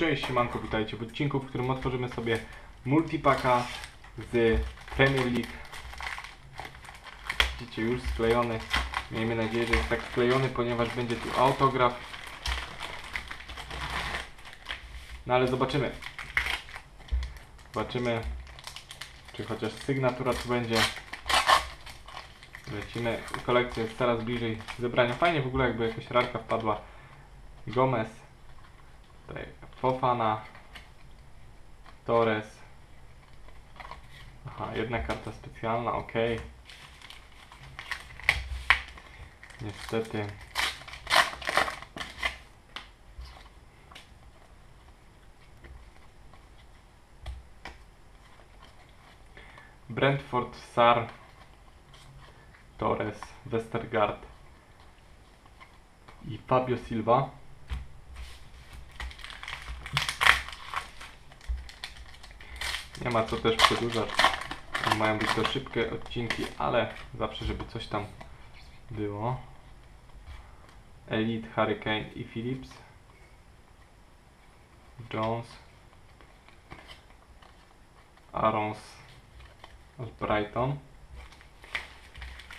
Cześć, siemanko, witajcie w odcinku, w którym otworzymy sobie multipaka z Premier League. Widzicie, już sklejony. Miejmy nadzieję, że jest tak sklejony, ponieważ będzie tu autograf. No ale zobaczymy. Zobaczymy, czy chociaż sygnatura tu będzie. Lecimy. Kolekcja jest coraz bliżej zebrania. Fajnie w ogóle, jakby jakaś rarka wpadła. Gomez. Tutaj Fofana. Torres. Aha, jedna karta specjalna, ok. Niestety. Brentford, Sar, Torres, Westergaard i Fabio Silva. Nie ma co też przedłużać. Mają być to szybkie odcinki, ale zawsze, żeby coś tam było. Elite, Hurricane i Phillips. Jones. Arons z Brighton.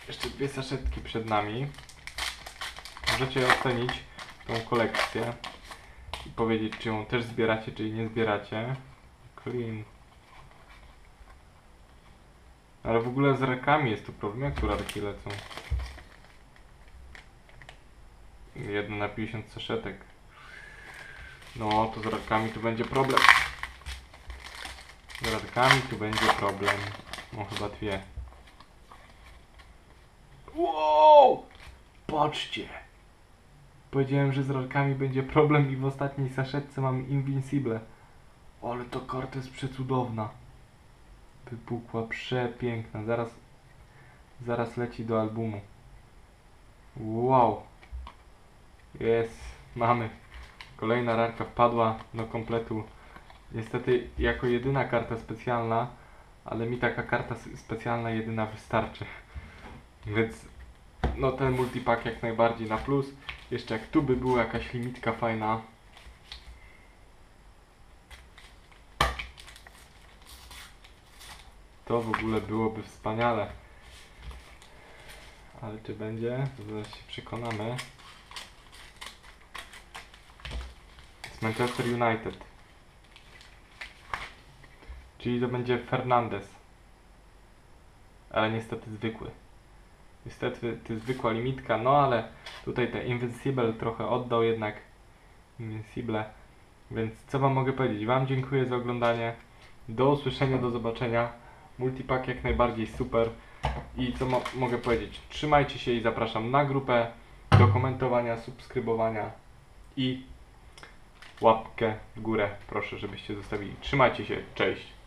Jeszcze dwie saszetki przed nami. Możecie ocenić tą kolekcję i powiedzieć, czy ją też zbieracie, czy jej nie zbieracie. Clean. Ale w ogóle z rakami jest tu problem, jak tu rarki lecą. Jedna na 50 saszetek. No, to z rakami tu będzie problem. Z radkami tu będzie problem. No chyba dwie. Wow! Patrzcie! Powiedziałem, że z radkami będzie problem i w ostatniej saszetce mamy Invincible. Ale ta karta jest przecudowna. Wypukła, przepiękna. Zaraz, zaraz leci do albumu. Wow! Jest, mamy. Kolejna rarka wpadła do kompletu. Niestety jako jedyna karta specjalna, ale mi taka karta specjalna jedyna wystarczy. Więc no ten multipack jak najbardziej na plus. Jeszcze jak tu by była jakaś limitka fajna. To w ogóle byłoby wspaniale. Ale czy będzie? Zaraz się przekonamy. Z Manchester United. Czyli to będzie Fernandez. Ale niestety zwykły. Niestety to zwykła limitka, no ale tutaj te Invincible trochę oddał jednak. Invincible. Więc co wam mogę powiedzieć? Wam dziękuję za oglądanie. Do usłyszenia, do zobaczenia. Multipack jak najbardziej super. I co mo- mogę powiedzieć? Trzymajcie się i zapraszam na grupę do komentowania, subskrybowania i łapkę w górę proszę, żebyście zostawili. Trzymajcie się, cześć!